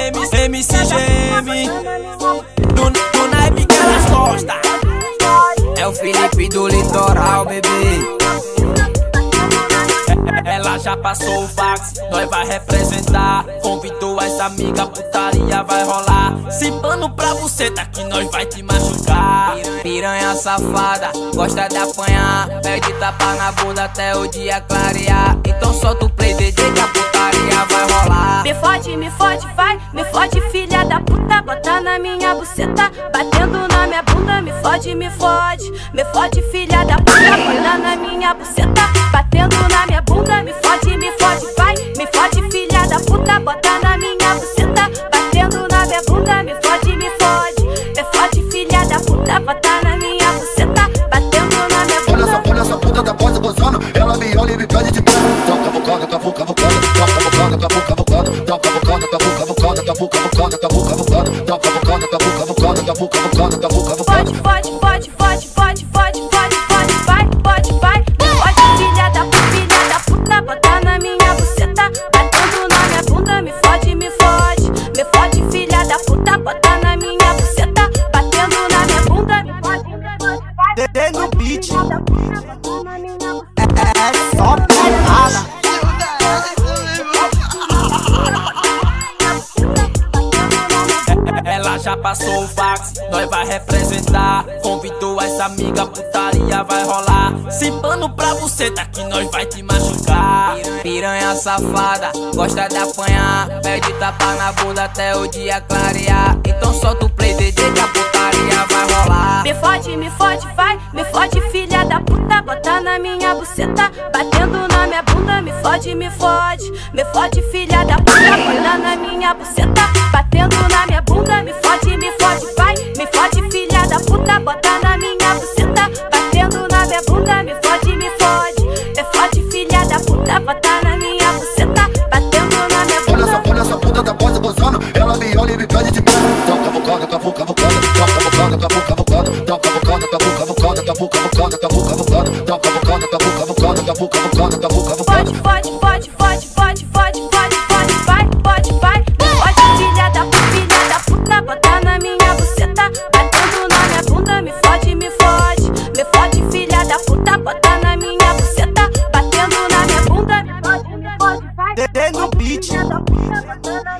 MC, MCGM Do, do naipe que elas gostam É o Felipe do litoral, bebê ela já passou o fax, nós vai representar. Convidou as amigas, putaria vai rolar. Se pano pra você, tá que nós vai te machucar. Piranha safada, gosta de apanhar. Pede tapa na bunda até o dia clarear. Então solta o play, DJ que a putaria vai rolar. Me fode, me fode, fode filha da puta Bota na minha buceta, batendo na minha bunda Me fode, me fode, me fode filha da puta Bota na minha buceta, batendo na minha bunda Me fode, me fode, vai, me fode filha da puta Bota na minha buceta, batendo na minha bunda Me fode, me fode, me fode filha da puta Bota na minha buceta, batendo na minha bunda. Olha essa, olha essa puta da gozando Ela me olha e me pede cavucando Cavu, cavucando, cavu, cavucando Tá cavucando, cavu, cavucando Cavu, cavucando, cavu, cavucando já passou o fax, nós vai representar. Convidou as amigas, putaria vai rolar. Se pano pra você, tá que nós vai te machucar. Piranha safada, gosta de apanhar. Pede tapa na bunda até o dia clarear. Então solta o play, DJ que a putaria vai rolar. Me fode, me fode, vai, me fode, filha da puta, bota na minha buceta, batendo na minha bunda, me fode, me fode, me fode, filha da puta, bota na minha buceta, cavucando Cavu, cavucando, cavu, cavucando Pode, pode, pode, pode, pode, pode, pode, pode, vai, pode, vai. Me fode, filha da puta, filha da puta, bota na minha buceta, batendo na minha bunda, me fode, me fode, me fode, filha da puta, bota na minha buceta, batendo na minha bunda, me fode, me fode, vai. Dedê no beat. Filha da puta, bota na